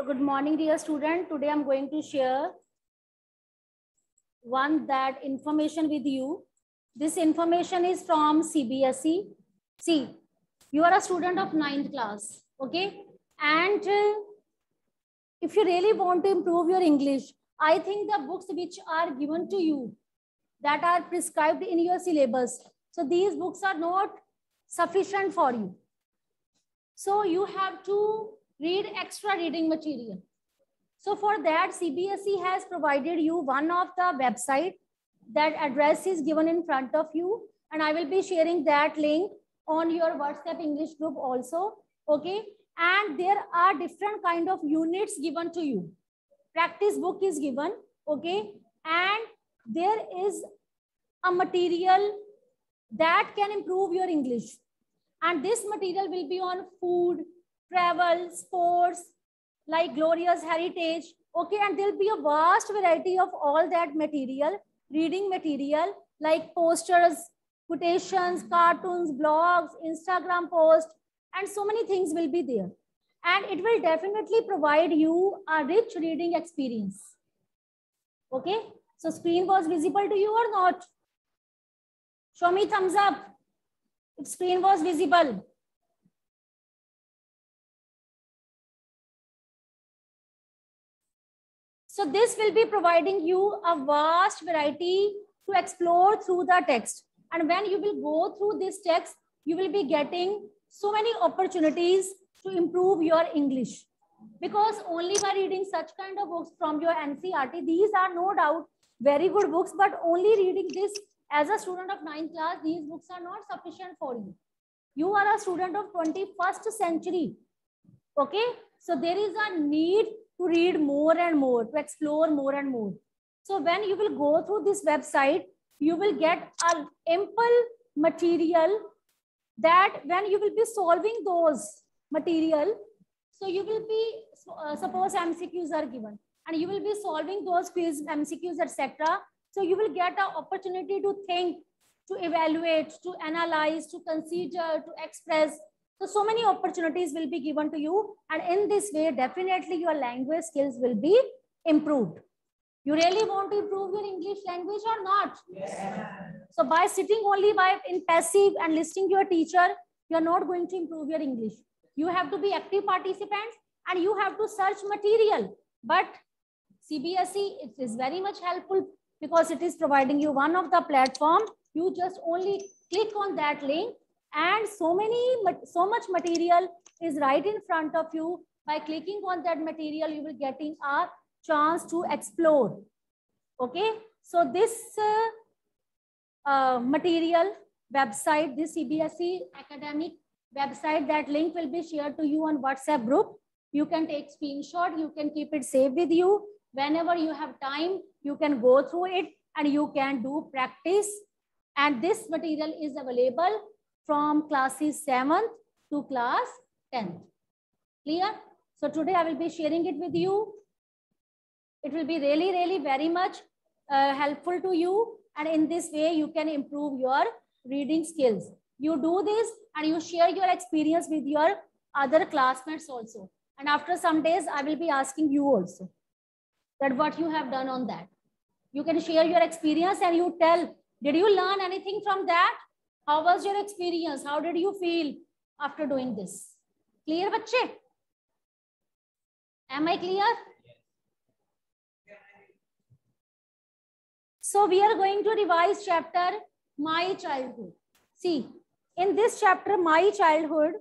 So good morning, dear student. Today I'm going to share one that information with you. This information is from CBSE. See, you are a student of ninth class, okay? And uh, if you really want to improve your English, I think the books which are given to you that are prescribed in your syllabus. So these books are not sufficient for you. So you have to read extra reading material. So for that, CBSE has provided you one of the website that address is given in front of you. And I will be sharing that link on your WhatsApp English group also. Okay. And there are different kind of units given to you. Practice book is given. Okay. And there is a material that can improve your English. And this material will be on food, travel, sports, like glorious heritage. Okay, and there'll be a vast variety of all that material, reading material, like posters, quotations, cartoons, blogs, Instagram posts, and so many things will be there. And it will definitely provide you a rich reading experience. Okay, so screen was visible to you or not? Show me thumbs up if screen was visible. So this will be providing you a vast variety to explore through the text. And when you will go through this text, you will be getting so many opportunities to improve your English. Because only by reading such kind of books from your NCERT, these are no doubt very good books, but only reading this as a student of ninth class, these books are not sufficient for you. You are a student of 21st century. Okay. So there is a need to read more and more, to explore more and more. So when you will go through this website, you will get a ample material that when you will be solving those material, so you will be, uh, suppose MCQs are given and you will be solving those quiz MCQs, etc. So you will get an opportunity to think, to evaluate, to analyze, to consider, to express, so, so many opportunities will be given to you. And in this way, definitely your language skills will be improved. You really want to improve your English language or not? Yes. So by sitting only by in passive and listening to your teacher, you are not going to improve your English. You have to be active participants and you have to search material. But CBSE, it is very much helpful because it is providing you one of the platform. You just only click on that link and so many so much material is right in front of you. By clicking on that material you will getting a chance to explore. Okay? So this uh, uh, material website this cbse academic website that link will be shared to you on whatsapp group. You can take screenshot you can keep it safe with you. Whenever you have time you can go through it and you can do practice. And this material is available from classes 7th to class 10th. Clear? So today I will be sharing it with you. It will be really, really very much uh, helpful to you. And in this way, you can improve your reading skills. You do this and you share your experience with your other classmates also. And after some days, I will be asking you also that what you have done on that. You can share your experience and you tell, did you learn anything from that? How was your experience? How did you feel after doing this? Clear, bache? Am I clear? So we are going to revise chapter My Childhood. See, in this chapter, My Childhood,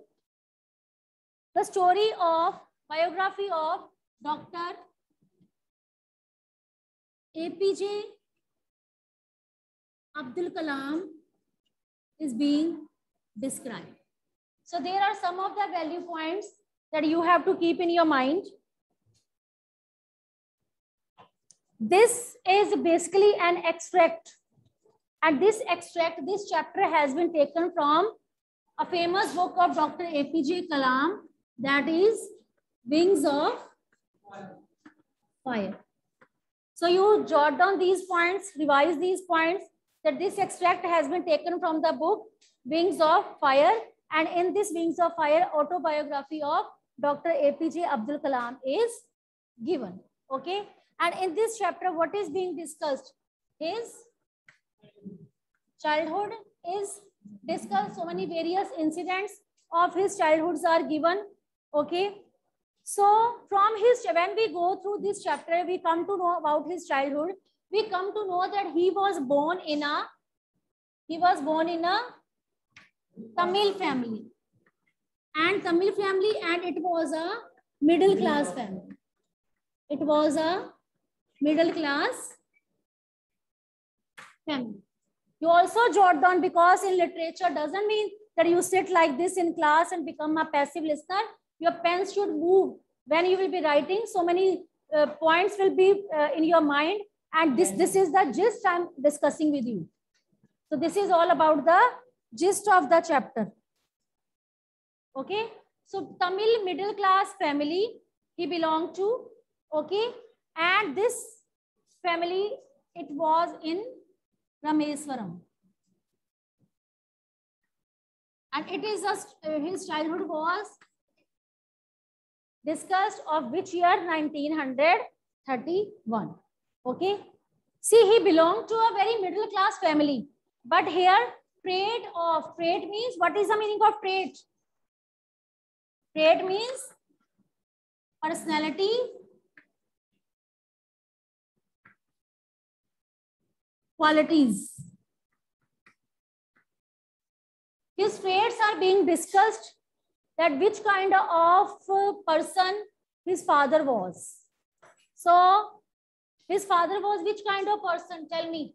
the story of biography of Dr. APJ Abdul Kalam is being described. So there are some of the value points that you have to keep in your mind. This is basically an extract. And this extract, this chapter has been taken from a famous book of Dr. APJ Kalam that is Wings of Fire. So you jot down these points, revise these points, that this extract has been taken from the book Wings of Fire. And in this Wings of Fire autobiography of Dr. APJ Abdul Kalam is given. Okay. And in this chapter, what is being discussed? His childhood is discussed. So many various incidents of his childhoods are given. Okay. So from his, when we go through this chapter, we come to know about his childhood. We come to know that he was born in a, he was born in a Tamil family. And Tamil family and it was a middle class family. It was a middle class family. You also jot down because in literature doesn't mean that you sit like this in class and become a passive listener. Your pens should move when you will be writing. So many uh, points will be uh, in your mind. And this, this is the gist I'm discussing with you. So this is all about the gist of the chapter. Okay. So Tamil middle class family he belonged to. Okay. And this family, it was in Rameswaram. And it is just, uh, his childhood was discussed of which year 1931. Okay. See, he belonged to a very middle class family. But here, trait of trait means what is the meaning of trait? Trait means personality, qualities. His traits are being discussed that which kind of person his father was. So his father was which kind of person? Tell me.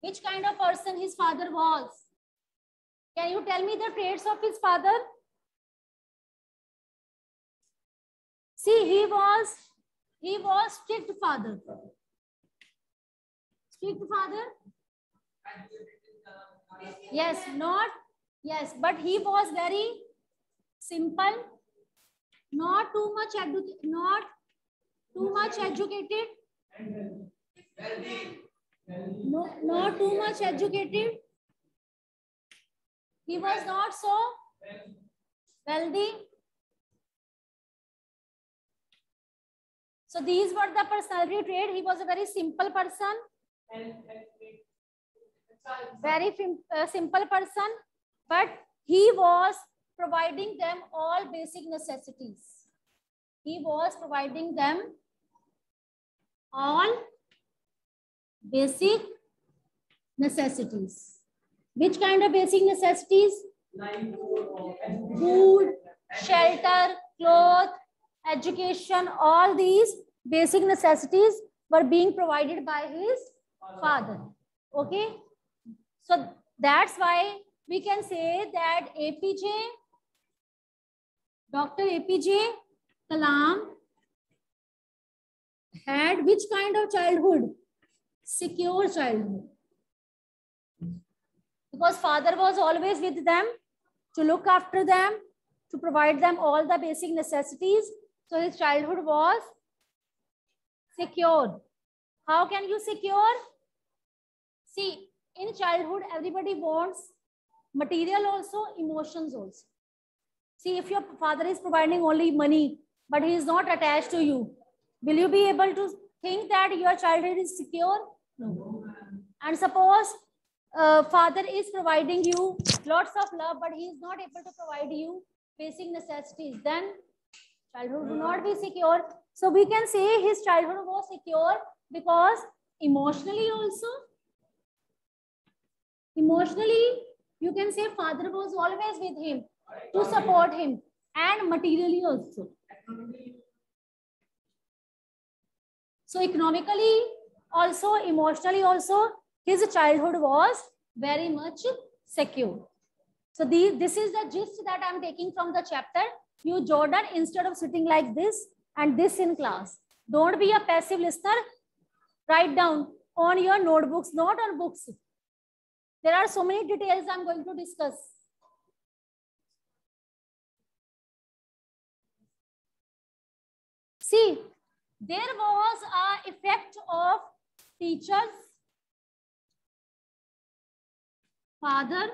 Which kind of person his father was? Can you tell me the traits of his father? See, he was, he was strict father. Strict father? Yes, not, yes, but he was very simple, not too much, not too much educated. No, not too much educated. He was not so wealthy. So these were the personality trait. He was a very simple person. Very uh, simple person. But he was providing them all basic necessities. He was providing them all basic necessities. Which kind of basic necessities? Food, shelter, cloth, education, all these basic necessities were being provided by his father. Okay. So that's why we can say that APJ, Dr. APJ Kalam had which kind of childhood? Secure childhood. Because father was always with them to look after them, to provide them all the basic necessities. So his childhood was secure. How can you secure? See, in childhood, everybody wants material also, emotions also. See, if your father is providing only money, but he is not attached to you, will you be able to think that your childhood is secure? No. And suppose uh, father is providing you lots of love, but he is not able to provide you basic necessities, then childhood will not be secure. So we can say his childhood was secure because emotionally also, emotionally, you can say father was always with him to support him and materially also. So economically also, emotionally also, his childhood was very much secure. So the, this is the gist that I'm taking from the chapter. You Jordan, instead of sitting like this and this in class, don't be a passive listener. Write down on your notebooks, not on books. There are so many details I'm going to discuss. See, there was a effect of teachers, father,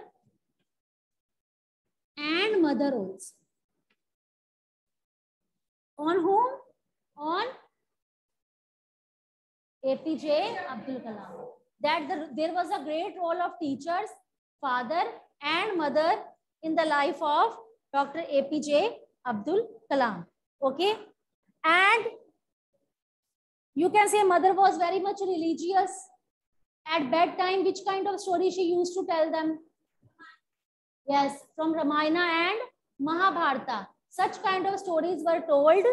and mother also. On whom? On APJ Abdul Kalam. That the, there was a great role of teachers, father and mother in the life of Dr. APJ Abdul Kalam. Okay. And you can say mother was very much religious. At bedtime, which kind of story she used to tell them? Yes, from Ramayana and Mahabharata. Such kind of stories were told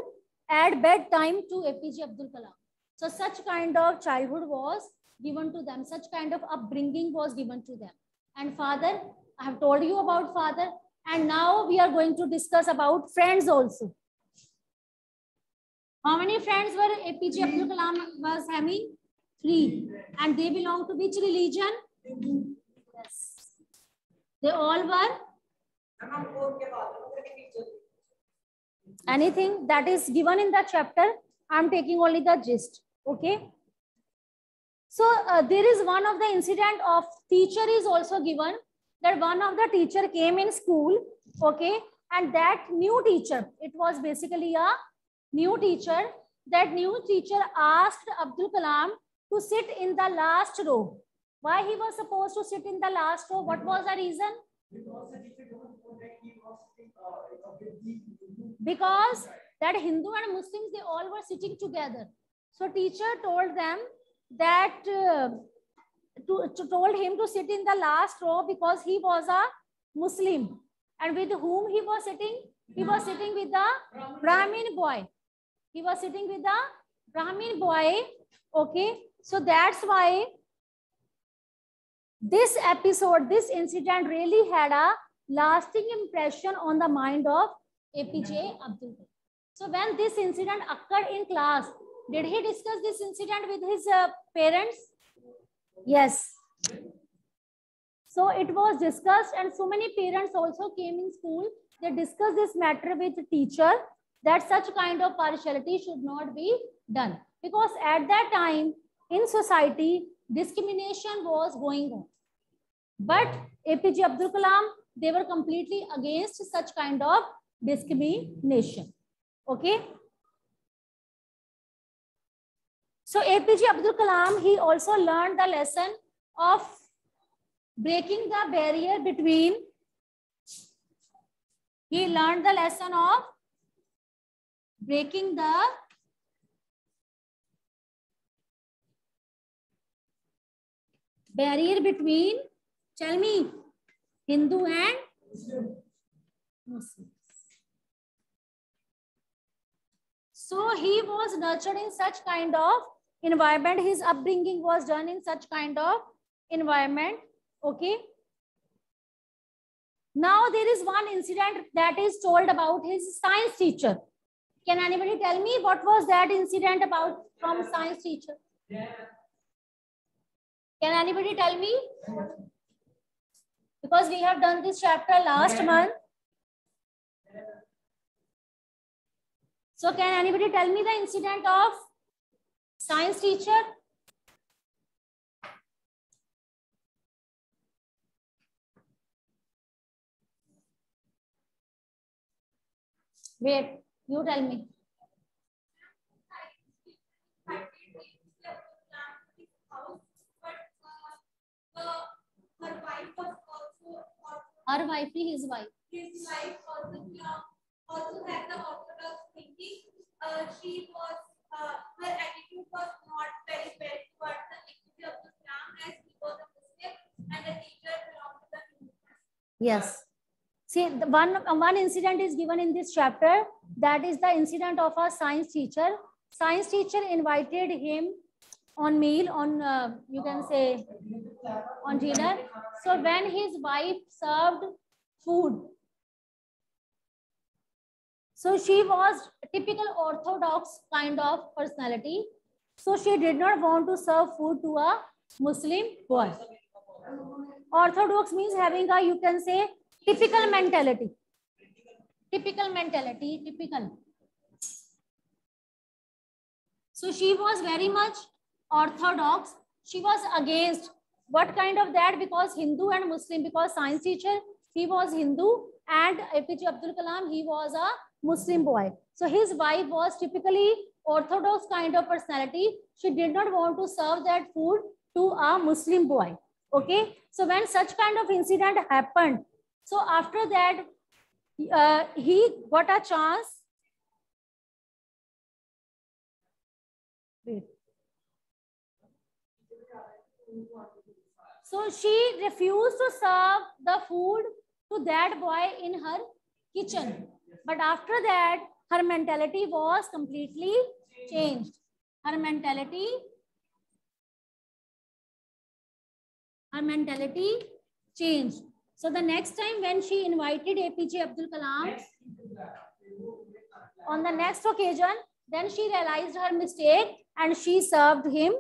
at bedtime to APJ Abdul Kalam. So such kind of childhood was given to them. Such kind of upbringing was given to them. And father, I have told you about father. And now we are going to discuss about friends also. How many friends were APJ Abdul Kalam was having? Three. And they belong to which religion? Yes. They all were? Anything that is given in the chapter, I'm taking only the gist. Okay. So uh, there is one of the incident of teacher is also given that one of the teacher came in school. Okay. And that new teacher, it was basically a new teacher. That new teacher asked Abdul Kalam to sit in the last row. Why he was supposed to sit in the last row? What was the reason? Because that Hindu and Muslims, they all were sitting together. So teacher told them that uh, to, to, told him to sit in the last row because he was a Muslim. And with whom he was sitting? He was sitting with the Brahmin boy. He was sitting with the Brahmin boy. Okay. So that's why this episode, this incident really had a lasting impression on the mind of APJ Abdul. So when this incident occurred in class, did he discuss this incident with his uh, parents? Yes. So it was discussed and so many parents also came in school. They discussed this matter with the teacher that such kind of partiality should not be done. Because at that time in society, discrimination was going on. But APJ Abdul Kalam, they were completely against such kind of discrimination. Okay. So APJ Abdul Kalam, he also learned the lesson of breaking the barrier between, he learned the lesson of breaking the barrier between, tell me, Hindu and Muslim. So he was nurtured in such kind of environment. His upbringing was done in such kind of environment. Okay. Now there is one incident that is told about his science teacher. Can anybody tell me what was that incident about from science teacher? Yeah. Can anybody tell me? Because we have done this chapter last month. So can anybody tell me the incident of science teacher? Wait, you tell me. Her wife, his wife. His wife also, also had the orthodox thinking, uh, she was, uh, her attitude was not very well towards the equity of the Islam as he was a Muslim and the teacher belonged to the Hindu. Yes. See, one, one incident is given in this chapter. That is the incident of a science teacher. Science teacher invited him on meal, on, uh, you can say, on dinner. So when his wife served food, so she was typical orthodox kind of personality. So she did not want to serve food to a Muslim boy. Orthodox means having a, you can say, typical mentality. Typical mentality, typical. So she was very much orthodox. She was against what kind of that? Because Hindu and Muslim, because science teacher, he was Hindu and APJ Abdul Kalam, he was a Muslim boy. So his wife was typically orthodox kind of personality. She did not want to serve that food to a Muslim boy. Okay. So when such kind of incident happened, so after that, uh, he got a chance. Wait. So she refused to serve the food to that boy in her kitchen. But after that, her mentality was completely changed. Her mentality, her mentality changed. So the next time when she invited APJ Abdul Kalam, on the next occasion, then she realized her mistake and she served him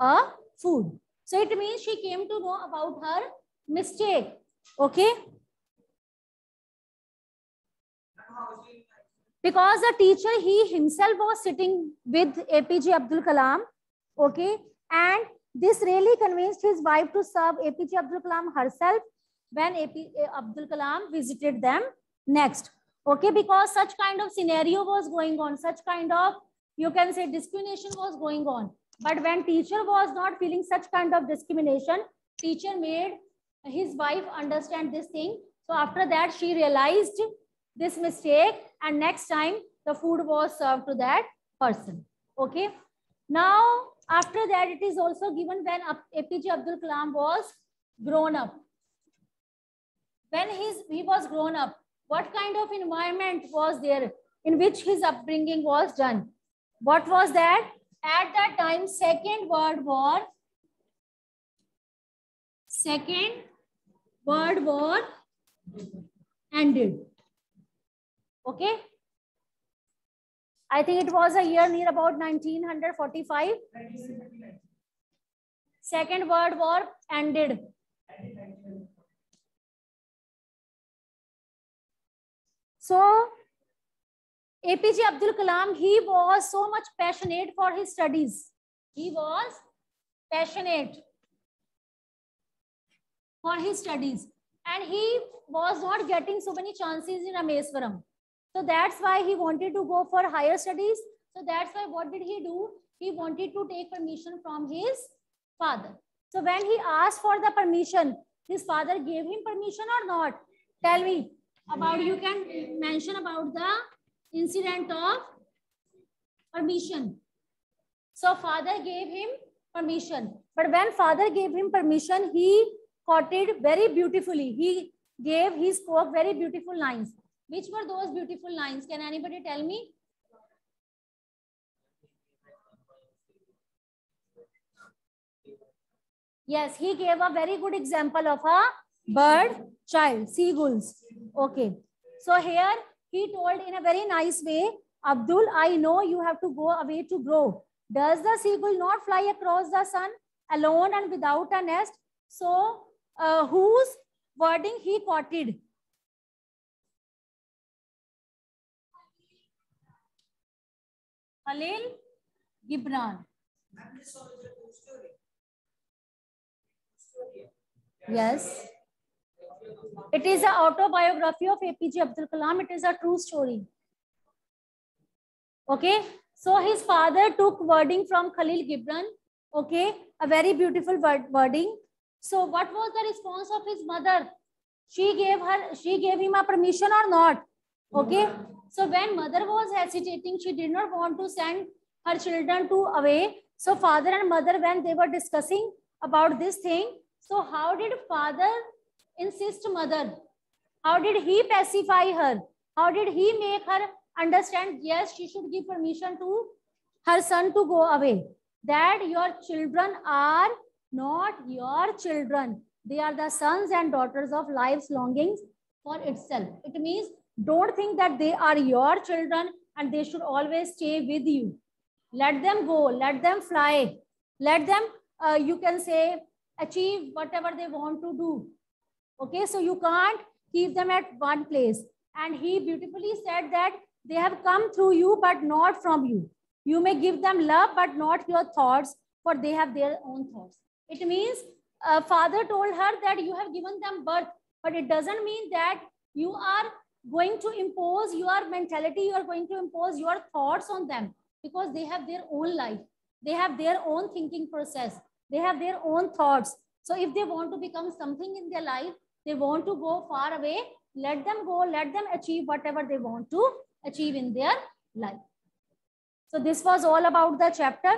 a food. So it means she came to know about her mistake. Okay. because the teacher he himself was sitting with apj abdul kalam okay and this really convinced his wife to serve apj abdul kalam herself when AP, abdul kalam visited them next okay because such kind of scenario was going on such kind of you can say discrimination was going on but when teacher was not feeling such kind of discrimination teacher made his wife understand this thing so after that she realized this mistake and next time the food was served to that person. Okay. Now, after that, it is also given when APJ Abdul Kalam was grown up. When his, he was grown up, what kind of environment was there in which his upbringing was done? What was that? At that time, Second World War, Second World War ended. Okay. I think it was a year near about 1945. Second World War ended. So, APJ Abdul Kalam, he was so much passionate for his studies. He was passionate for his studies. And he was not getting so many chances in Rameswaram. So that's why he wanted to go for higher studies. So that's why what did he do? He wanted to take permission from his father. So when he asked for the permission, his father gave him permission or not? Tell me about, you can mention about the incident of permission. So father gave him permission. But when father gave him permission, he quoted very beautifully. He gave, he spoke very beautiful lines. Which were those beautiful lines? Can anybody tell me? Yes, he gave a very good example of a bird child, seagulls. Okay. So here he told in a very nice way, Abdul, I know you have to go away to grow. Does the seagull not fly across the sun alone and without a nest? So uh, whose wording he quoted? Khalil Gibran. Yes. It is an autobiography of APJ Abdul Kalam. It is a true story. Okay. So his father took wording from Khalil Gibran. Okay. A very beautiful word, wording. So what was the response of his mother? She gave her, she gave him a permission or not? Okay. So when mother was hesitating, she did not want to send her children to away. So father and mother, when they were discussing about this thing, so how did father insist mother? How did he pacify her? How did he make her understand, yes, she should give permission to her son to go away. That your children are not your children. They are the sons and daughters of life's longings for itself. It means don't think that they are your children and they should always stay with you. Let them go, let them fly, let them, uh, you can say, achieve whatever they want to do. Okay, so you can't keep them at one place. And he beautifully said that they have come through you, but not from you. You may give them love, but not your thoughts, for they have their own thoughts. It means uh, father told her that you have given them birth, but it doesn't mean that you are going to impose your mentality, you are going to impose your thoughts on them because they have their own life. They have their own thinking process. They have their own thoughts. So if they want to become something in their life, they want to go far away, let them go, let them achieve whatever they want to achieve in their life. So this was all about the chapter.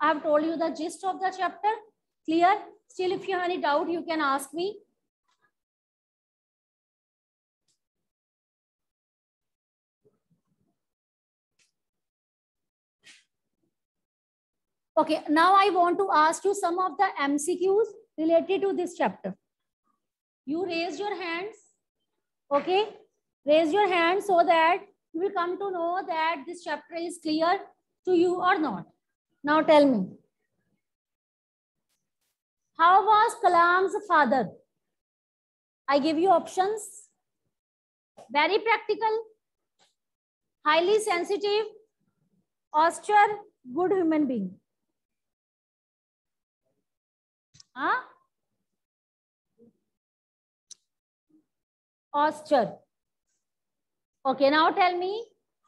I have told you the gist of the chapter. Clear? Still, if you have any doubt, you can ask me. Okay, now I want to ask you some of the MCQs related to this chapter. You raise your hands, okay? Raise your hand so that you will come to know that this chapter is clear to you or not. Now tell me. How was Kalam's father? I give you options. Very practical, highly sensitive, austere, good human being. Huh? Oyster okay now tell me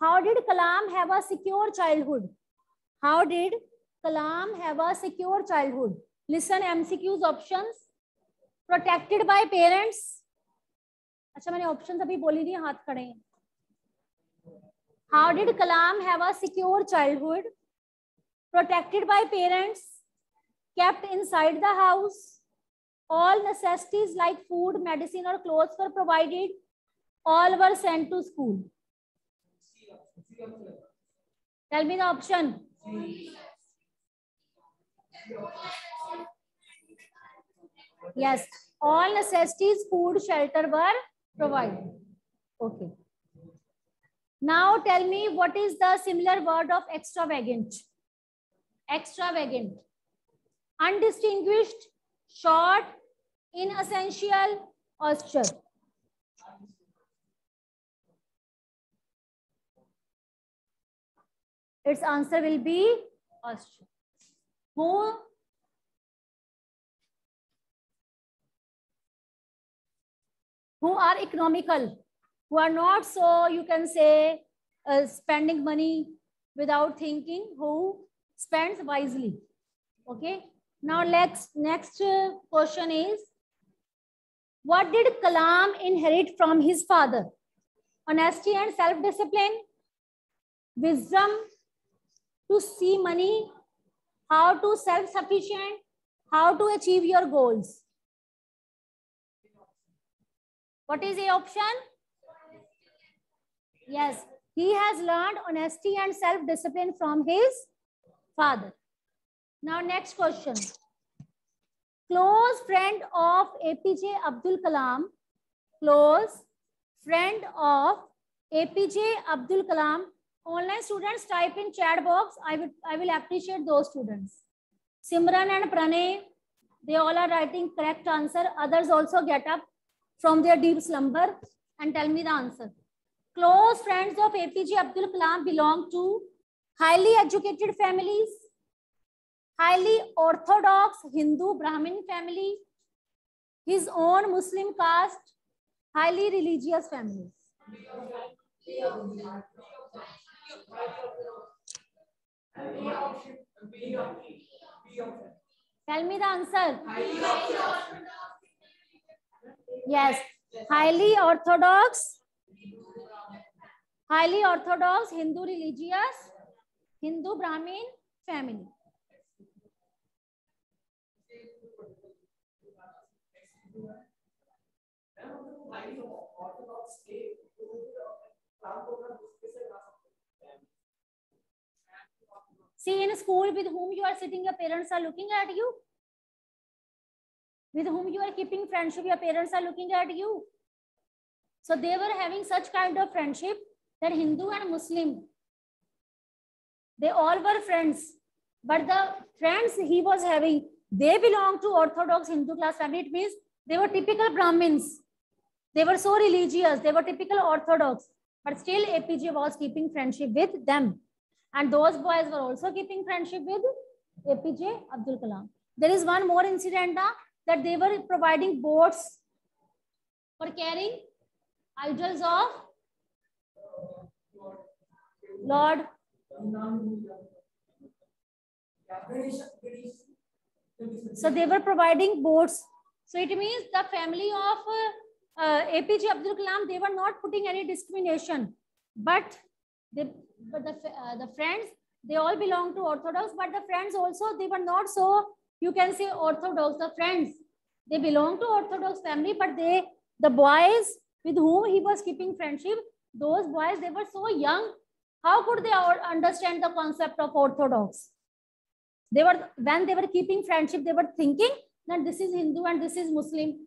how did Kalam have a secure childhood how did Kalam have a secure childhood listen MCQs options protected by parents अच्छा मैंने option अभी बोली नहीं, हाथ खड़े हैं। How did Kalam have a secure childhood protected by parents kept inside the house All necessities like food, medicine, or clothes were provided. All were sent to school. Tell me the option. Yes, all necessities, food, shelter were provided. Okay. Now tell me what is the similar word of extravagant? Extravagant undistinguished, short, inessential, austere. Its answer will be austere. Who who are economical, who are not so, you can say, uh, spending money without thinking, who spends wisely. Okay. Now next, next uh, question is, what did Kalam inherit from his father? Honesty and self-discipline, wisdom to see money, how to self-sufficient, how to achieve your goals. What is the option? Yes, he has learned honesty and self-discipline from his father. Now, next question. Close friend of APJ Abdul Kalam, close friend of APJ Abdul Kalam. Online students type in chat box. I will, I will appreciate those students. Simran and Pranay, they all are writing correct answer. Others also get up from their deep slumber and tell me the answer. Close friends of APJ Abdul Kalam belong to highly educated families, highly orthodox Hindu Brahmin family, his own Muslim caste, highly religious families. Tell me the answer. Yes, highly orthodox, highly orthodox Hindu religious, Hindu Brahmin family. See, in school with whom you are sitting, your parents are looking at you. With whom you are keeping friendship, your parents are looking at you. So they were having such kind of friendship that Hindu and Muslim, they all were friends. But the friends he was having, they belong to Orthodox Hindu class family. It means they were typical Brahmins. They were so religious. They were typical Orthodox. But still APJ was keeping friendship with them. And those boys were also keeping friendship with APJ Abdul Kalam. There is one more incident uh, that they were providing boats for carrying idols of Lord. So they were providing boats. So it means the family of uh, APJ Abdul Kalam, they were not putting any discrimination. But, they, but the, uh, the friends, they all belong to Orthodox, but the friends also, they were not so, you can say Orthodox, the friends. They belong to Orthodox family, but they, the boys with whom he was keeping friendship, those boys, they were so young. How could they all understand the concept of Orthodox? They were, when they were keeping friendship, they were thinking that this is Hindu and this is Muslim.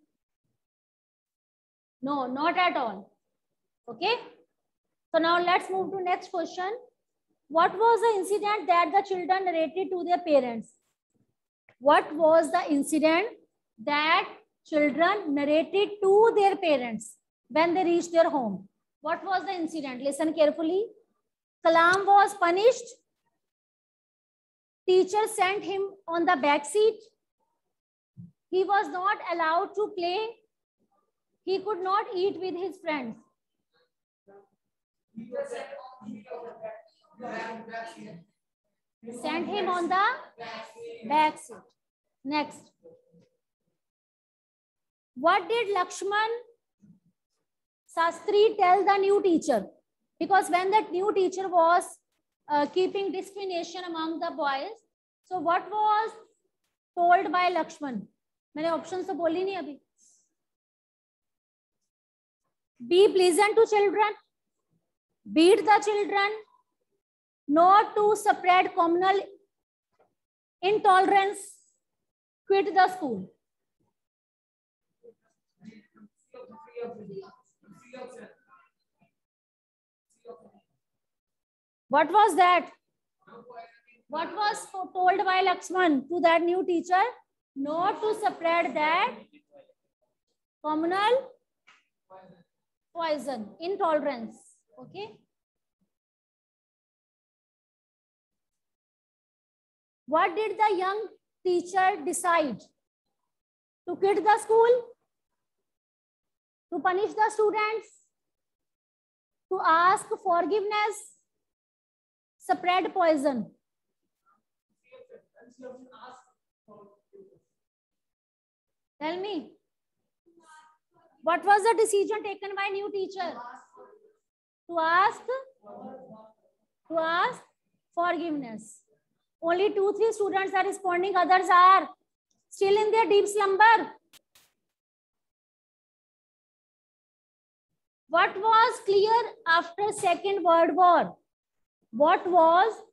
No, not at all. Okay. So now let's move to next question. What was the incident that the children narrated to their parents? What was the incident that children narrated to their parents when they reached their home? What was the incident? Listen carefully. Kalam was punished Teacher sent him on the back seat. He was not allowed to play He could not eat with his friends. Sent him on the back seat. Next. What did Lakshman Sastri tell the new teacher? Because when that new teacher was uh, keeping discrimination among the boys. So what was told by Lakshman? मैंने options तो बोली नहीं अभी. be pleasant to children. Beat the children. Not to spread communal intolerance. Quit the school. What was that? What was told by Lakshman to that new teacher? Not to spread that communal poison, intolerance. Okay. What did the young teacher decide? To quit the school? To punish the students? To ask forgiveness? spread poison. Tell me. What was the decision taken by new teacher? To ask? To ask forgiveness. Only two, three students are responding. Others are still in their deep slumber. What was clear after Second World War? What was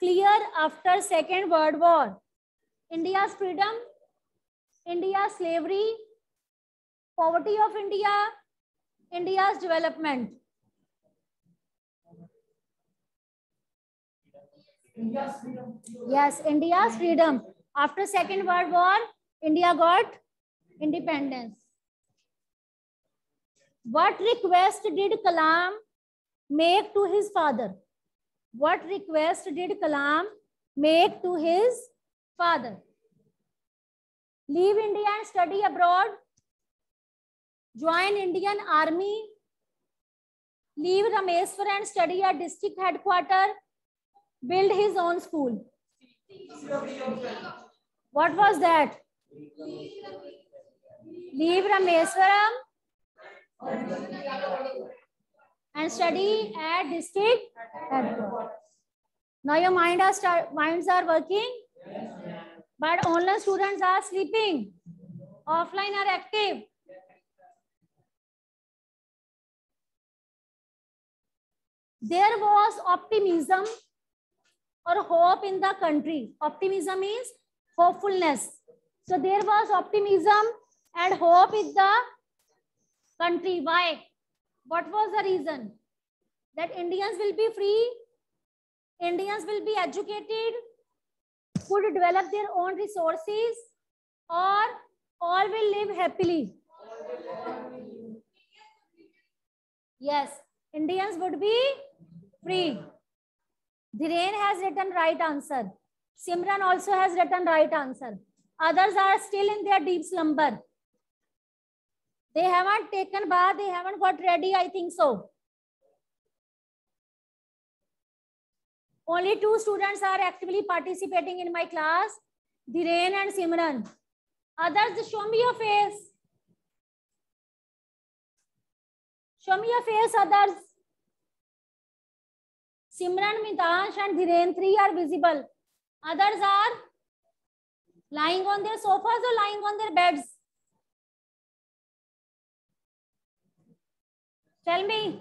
clear after Second World War? India's freedom, India's slavery, poverty of India, India's development. India's. Yes, India's freedom. After Second World War, India got independence. What request did Kalam make to his father? What request did Kalam make to his father? Leave India and study abroad. Join Indian army. Leave Rameswar and study at district headquarter. Build his own school. What was that? Leave Rameswaram and study at district. Now your mind are minds are working, but online students are sleeping. Offline are active. There was optimism or hope in the country. Optimism means hopefulness. So there was optimism and hope in the country. Why? What was the reason? That Indians will be free, Indians will be educated, could develop their own resources, or all will live happily. Yes, Indians would be free. Dhiren has written right answer. Simran also has written right answer. Others are still in their deep slumber. They haven't taken bath. They haven't got ready. I think so. Only two students are actively participating in my class, Dhiren and Simran. Others, show me your face. Show me your face, others. Simran, Mitansh and Dhiren, three are visible. Others are lying on their sofas or lying on their beds. Tell me.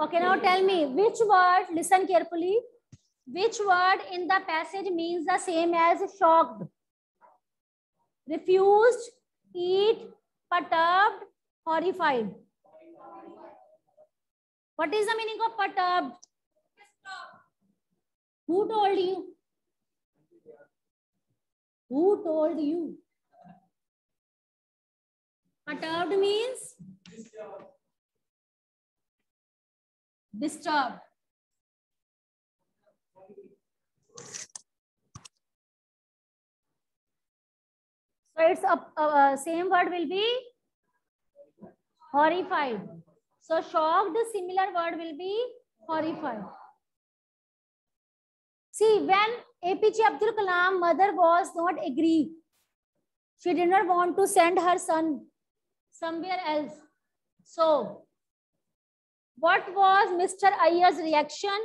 Okay, now tell me which word, listen carefully, which word in the passage means the same as shocked, refused, eat, perturbed, horrified. What is the meaning of perturbed? Who told you? Who told you? Perturbed means disturbed. So it's a, uh, same word will be horrified. So shocked, similar word will be horrified. See, when APJ Abdul Kalam mother was not agree, she did not want to send her son somewhere else. So, what was Mr. Iyer's reaction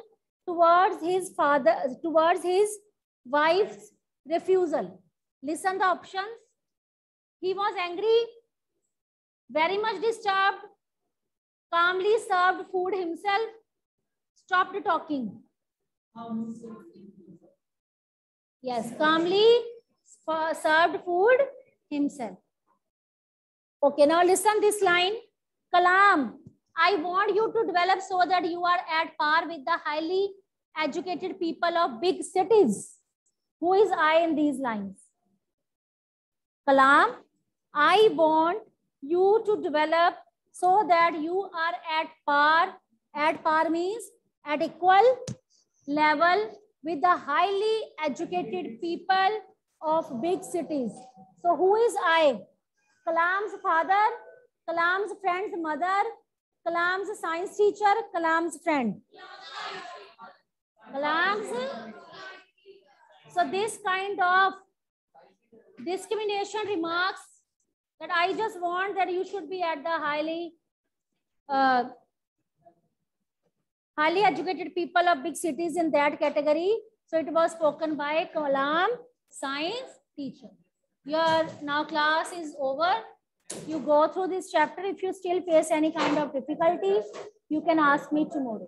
towards his father, towards his wife's refusal? Listen the options. He was angry, very much disturbed, calmly served food himself, stopped talking. Yes, calmly served food himself. Okay, now listen this line. Kalam, I want you to develop so that you are at par with the highly educated people of big cities. Who is I in these lines? Kalam, I want you to develop so that you are at par. At par means at equal level with the highly educated people of big cities. So who is I? Kalam's father, Kalam's friend's mother, Kalam's science teacher, Kalam's friend. Kalam's. So this kind of discrimination remarks that I just want that you should be at the highly uh, highly educated people of big cities in that category. So it was spoken by Kalam, science teacher. Your now class is over. You go through this chapter. If you still face any kind of difficulty, you can ask me tomorrow.